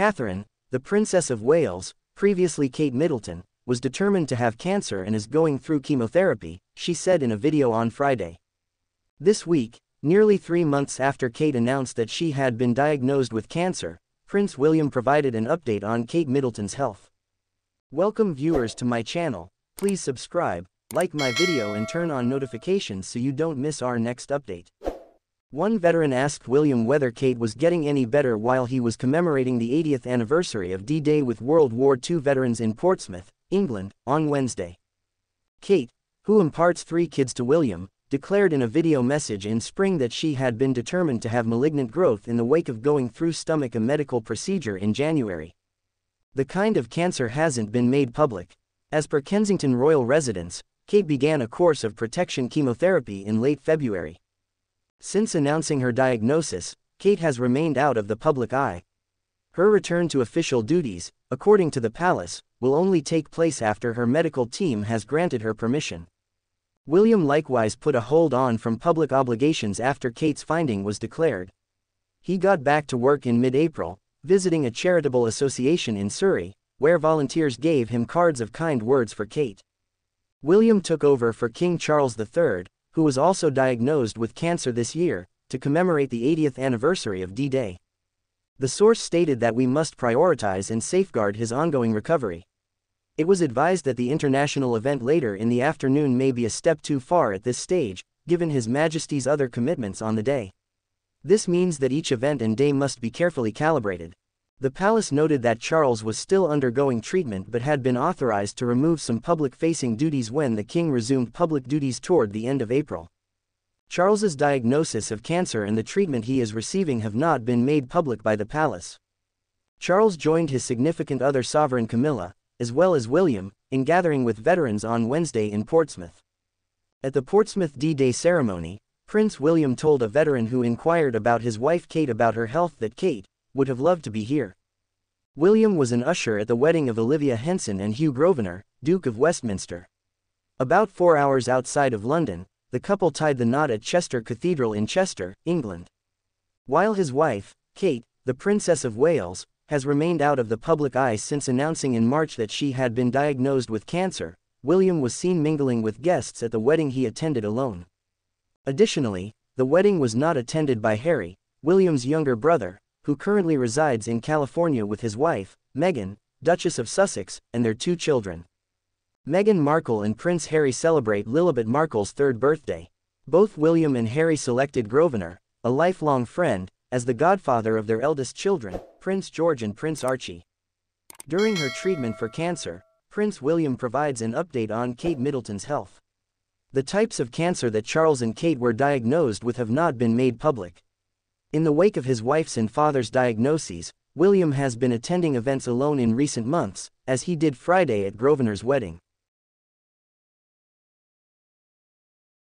Catherine, the Princess of Wales, previously Kate Middleton, was determined to have cancer and is going through chemotherapy, she said in a video on Friday. This week, nearly three months after Kate announced that she had been diagnosed with cancer, Prince William provided an update on Kate Middleton's health. Welcome viewers to my channel, please subscribe, like my video and turn on notifications so you don't miss our next update. One veteran asked William whether Kate was getting any better while he was commemorating the 80th anniversary of D-Day with World War II veterans in Portsmouth, England, on Wednesday. Kate, who imparts three kids to William, declared in a video message in spring that she had been determined to have malignant growth in the wake of going through stomach a medical procedure in January. The kind of cancer hasn't been made public. As per Kensington Royal Residence, Kate began a course of protection chemotherapy in late February. Since announcing her diagnosis, Kate has remained out of the public eye. Her return to official duties, according to the palace, will only take place after her medical team has granted her permission. William likewise put a hold on from public obligations after Kate's finding was declared. He got back to work in mid-April, visiting a charitable association in Surrey, where volunteers gave him cards of kind words for Kate. William took over for King Charles III, who was also diagnosed with cancer this year, to commemorate the 80th anniversary of D-Day. The source stated that we must prioritize and safeguard his ongoing recovery. It was advised that the international event later in the afternoon may be a step too far at this stage, given His Majesty's other commitments on the day. This means that each event and day must be carefully calibrated. The palace noted that Charles was still undergoing treatment but had been authorized to remove some public-facing duties when the king resumed public duties toward the end of April. Charles's diagnosis of cancer and the treatment he is receiving have not been made public by the palace. Charles joined his significant other sovereign Camilla, as well as William, in gathering with veterans on Wednesday in Portsmouth. At the Portsmouth D-Day ceremony, Prince William told a veteran who inquired about his wife Kate about her health that Kate, would have loved to be here. William was an usher at the wedding of Olivia Henson and Hugh Grosvenor, Duke of Westminster. About four hours outside of London, the couple tied the knot at Chester Cathedral in Chester, England. While his wife, Kate, the Princess of Wales, has remained out of the public eye since announcing in March that she had been diagnosed with cancer, William was seen mingling with guests at the wedding he attended alone. Additionally, the wedding was not attended by Harry, William's younger brother, who currently resides in California with his wife, Meghan, Duchess of Sussex, and their two children. Meghan Markle and Prince Harry celebrate Lilibet Markle's third birthday. Both William and Harry selected Grosvenor, a lifelong friend, as the godfather of their eldest children, Prince George and Prince Archie. During her treatment for cancer, Prince William provides an update on Kate Middleton's health. The types of cancer that Charles and Kate were diagnosed with have not been made public. In the wake of his wife's and father's diagnoses, William has been attending events alone in recent months, as he did Friday at Grosvenor's wedding.